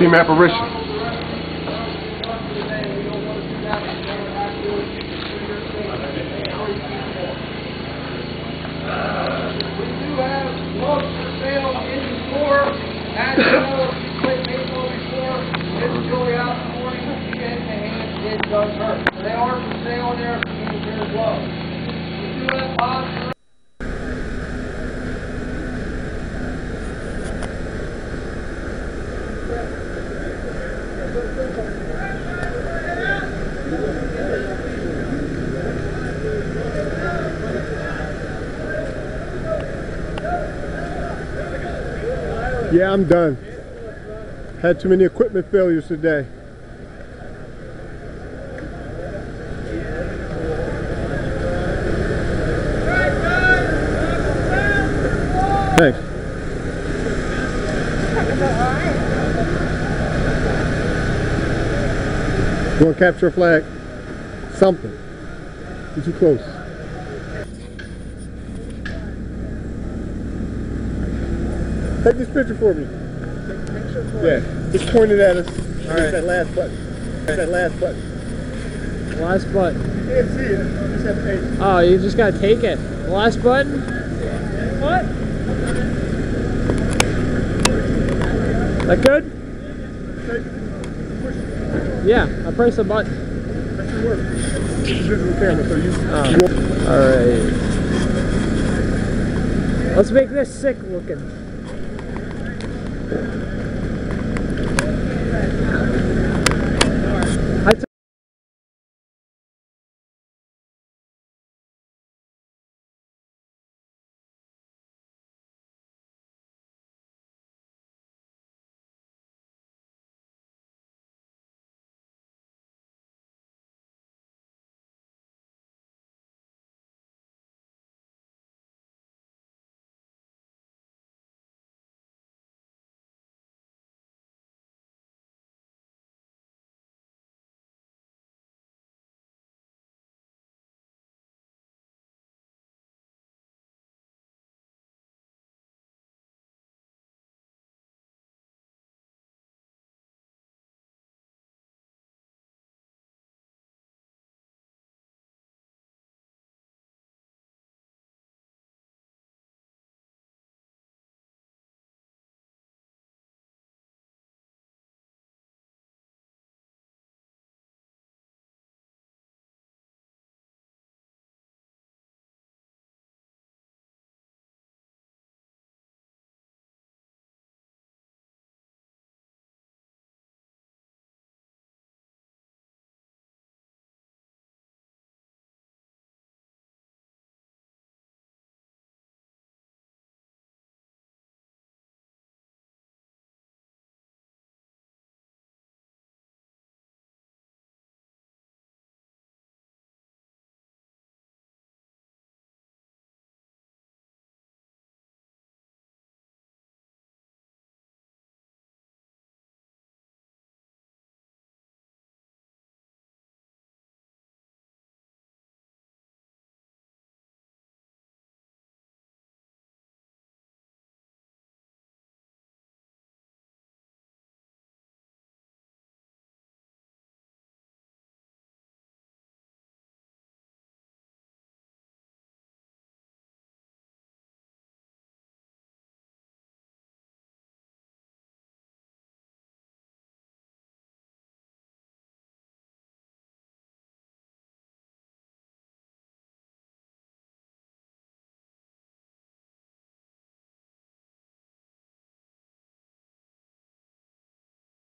Team Apparition. We do have lots for sale in the store. As you know, if you played baseball before, it's really out in the morning, you get in the hand, it hurt. They are for sale there, as well. Yeah, I'm done. Had too many equipment failures today. You want to capture a flag? Something. You're too close. Take this picture for me. Yeah, just point it at us. It's that last button. That last button. Last button. You can't see it. You just have to take it. Oh, you just gotta take it. Last button? What? That good? Take it. Push it. Yeah, I pressed the button. That should work. Oh. Alright. Let's make this sick looking.